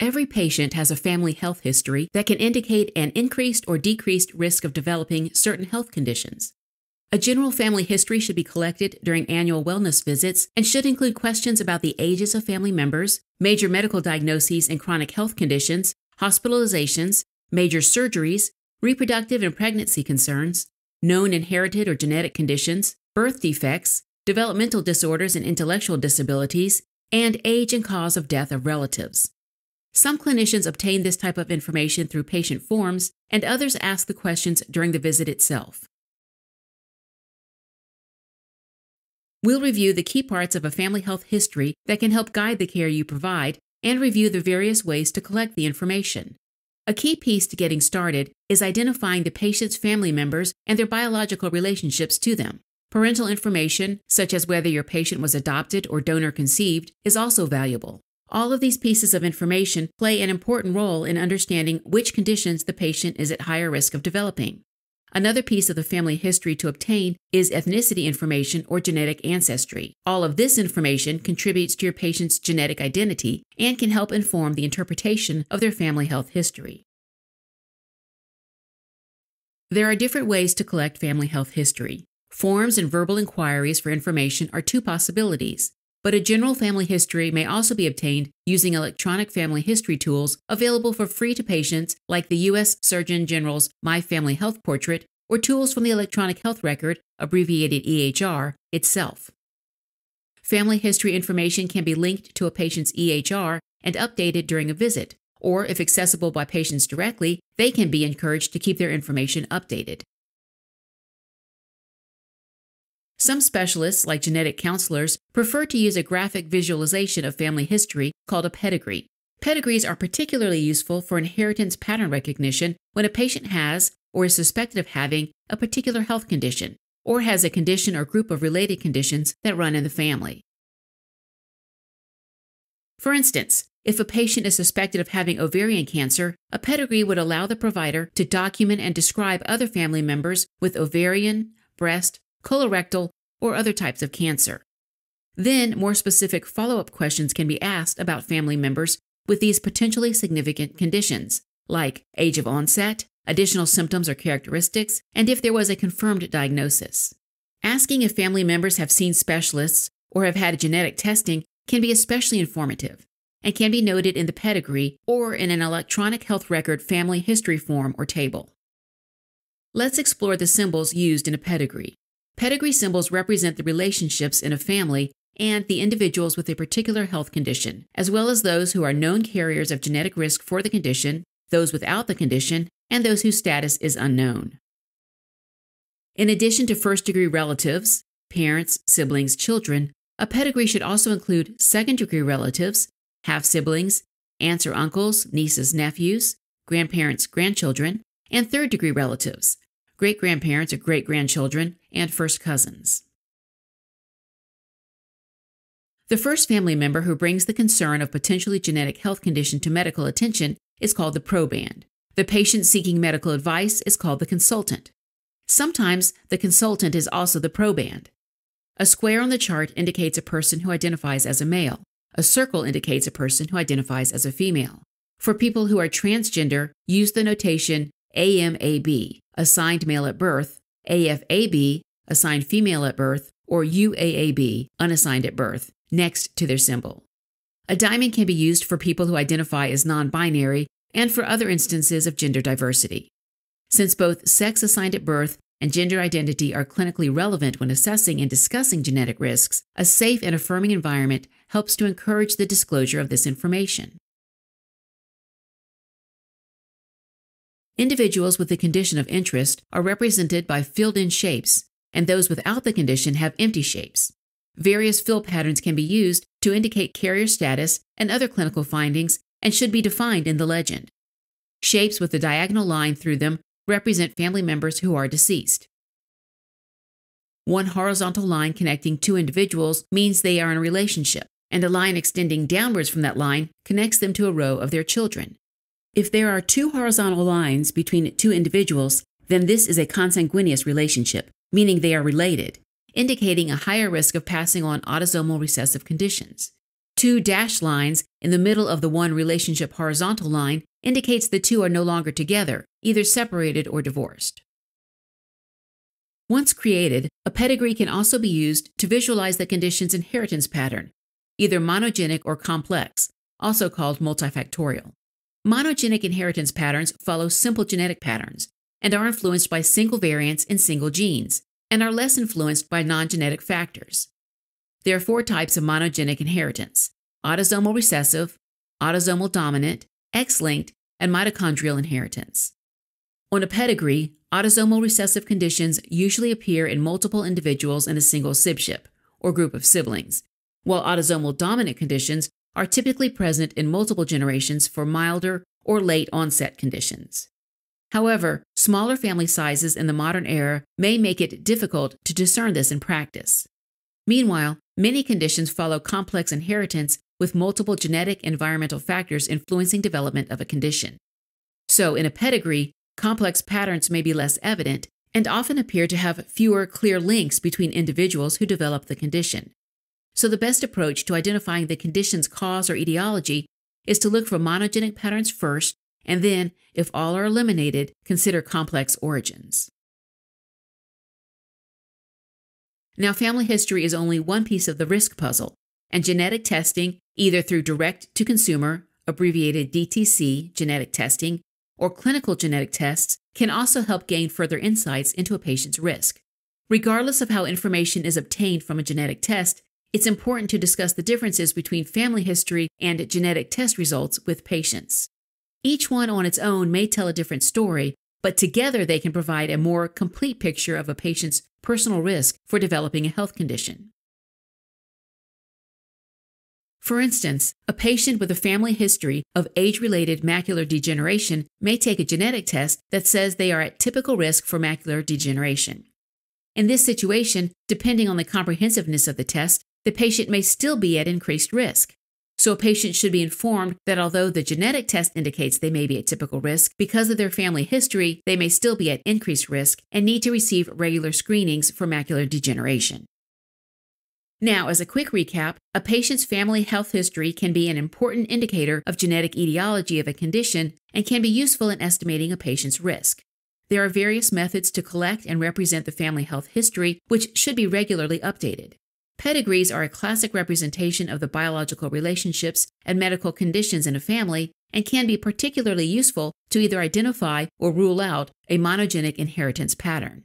Every patient has a family health history that can indicate an increased or decreased risk of developing certain health conditions. A general family history should be collected during annual wellness visits and should include questions about the ages of family members, major medical diagnoses and chronic health conditions, hospitalizations, major surgeries, reproductive and pregnancy concerns, known inherited or genetic conditions, birth defects, developmental disorders and intellectual disabilities, and age and cause of death of relatives. Some clinicians obtain this type of information through patient forms, and others ask the questions during the visit itself. We'll review the key parts of a family health history that can help guide the care you provide and review the various ways to collect the information. A key piece to getting started is identifying the patient's family members and their biological relationships to them. Parental information, such as whether your patient was adopted or donor conceived, is also valuable. All of these pieces of information play an important role in understanding which conditions the patient is at higher risk of developing. Another piece of the family history to obtain is ethnicity information or genetic ancestry. All of this information contributes to your patient's genetic identity and can help inform the interpretation of their family health history. There are different ways to collect family health history. Forms and verbal inquiries for information are two possibilities, but a general family history may also be obtained using electronic family history tools available for free to patients like the U.S. Surgeon General's My Family Health Portrait or tools from the Electronic Health Record, abbreviated EHR, itself. Family history information can be linked to a patient's EHR and updated during a visit, or if accessible by patients directly, they can be encouraged to keep their information updated. Some specialists, like genetic counselors, prefer to use a graphic visualization of family history called a pedigree. Pedigrees are particularly useful for inheritance pattern recognition when a patient has or is suspected of having a particular health condition or has a condition or group of related conditions that run in the family. For instance, if a patient is suspected of having ovarian cancer, a pedigree would allow the provider to document and describe other family members with ovarian, breast, colorectal, or other types of cancer. Then, more specific follow up questions can be asked about family members with these potentially significant conditions, like age of onset, additional symptoms or characteristics, and if there was a confirmed diagnosis. Asking if family members have seen specialists or have had genetic testing can be especially informative and can be noted in the pedigree or in an electronic health record family history form or table. Let's explore the symbols used in a pedigree. Pedigree symbols represent the relationships in a family and the individuals with a particular health condition, as well as those who are known carriers of genetic risk for the condition, those without the condition, and those whose status is unknown. In addition to first degree relatives, parents, siblings, children, a pedigree should also include second degree relatives, half siblings, aunts or uncles, nieces, nephews, grandparents, grandchildren, and third degree relatives, great grandparents or great grandchildren, and first cousins. The first family member who brings the concern of potentially genetic health condition to medical attention is called the proband. The patient seeking medical advice is called the consultant. Sometimes the consultant is also the proband. A square on the chart indicates a person who identifies as a male. A circle indicates a person who identifies as a female. For people who are transgender, use the notation AMAB, assigned male at birth, AFAB, assigned female at birth, or UAAB, unassigned at birth, next to their symbol. A diamond can be used for people who identify as non binary and for other instances of gender diversity. Since both sex assigned at birth and gender identity are clinically relevant when assessing and discussing genetic risks, a safe and affirming environment helps to encourage the disclosure of this information. Individuals with the condition of interest are represented by filled in shapes, and those without the condition have empty shapes. Various fill patterns can be used to indicate carrier status and other clinical findings and should be defined in the legend. Shapes with a diagonal line through them represent family members who are deceased. One horizontal line connecting two individuals means they are in a relationship, and a line extending downwards from that line connects them to a row of their children. If there are two horizontal lines between two individuals, then this is a consanguineous relationship, meaning they are related, indicating a higher risk of passing on autosomal recessive conditions. Two dashed lines in the middle of the one relationship horizontal line indicates the two are no longer together, either separated or divorced. Once created, a pedigree can also be used to visualize the condition's inheritance pattern, either monogenic or complex, also called multifactorial. Monogenic inheritance patterns follow simple genetic patterns and are influenced by single variants in single genes, and are less influenced by non genetic factors. There are four types of monogenic inheritance autosomal recessive, autosomal dominant, X linked, and mitochondrial inheritance. On a pedigree, autosomal recessive conditions usually appear in multiple individuals in a single sibship, or group of siblings, while autosomal dominant conditions are typically present in multiple generations for milder or late onset conditions. However, smaller family sizes in the modern era may make it difficult to discern this in practice. Meanwhile, many conditions follow complex inheritance with multiple genetic environmental factors influencing development of a condition. So, in a pedigree, complex patterns may be less evident and often appear to have fewer clear links between individuals who develop the condition. So, the best approach to identifying the condition's cause or etiology is to look for monogenic patterns first, and then, if all are eliminated, consider complex origins. Now, family history is only one piece of the risk puzzle, and genetic testing, either through direct to consumer, abbreviated DTC genetic testing, or clinical genetic tests, can also help gain further insights into a patient's risk. Regardless of how information is obtained from a genetic test, it's important to discuss the differences between family history and genetic test results with patients. Each one on its own may tell a different story, but together they can provide a more complete picture of a patient's personal risk for developing a health condition. For instance, a patient with a family history of age related macular degeneration may take a genetic test that says they are at typical risk for macular degeneration. In this situation, depending on the comprehensiveness of the test, the patient may still be at increased risk. So, a patient should be informed that although the genetic test indicates they may be at typical risk, because of their family history, they may still be at increased risk and need to receive regular screenings for macular degeneration. Now, as a quick recap, a patient's family health history can be an important indicator of genetic etiology of a condition and can be useful in estimating a patient's risk. There are various methods to collect and represent the family health history, which should be regularly updated. Pedigrees are a classic representation of the biological relationships and medical conditions in a family and can be particularly useful to either identify or rule out a monogenic inheritance pattern.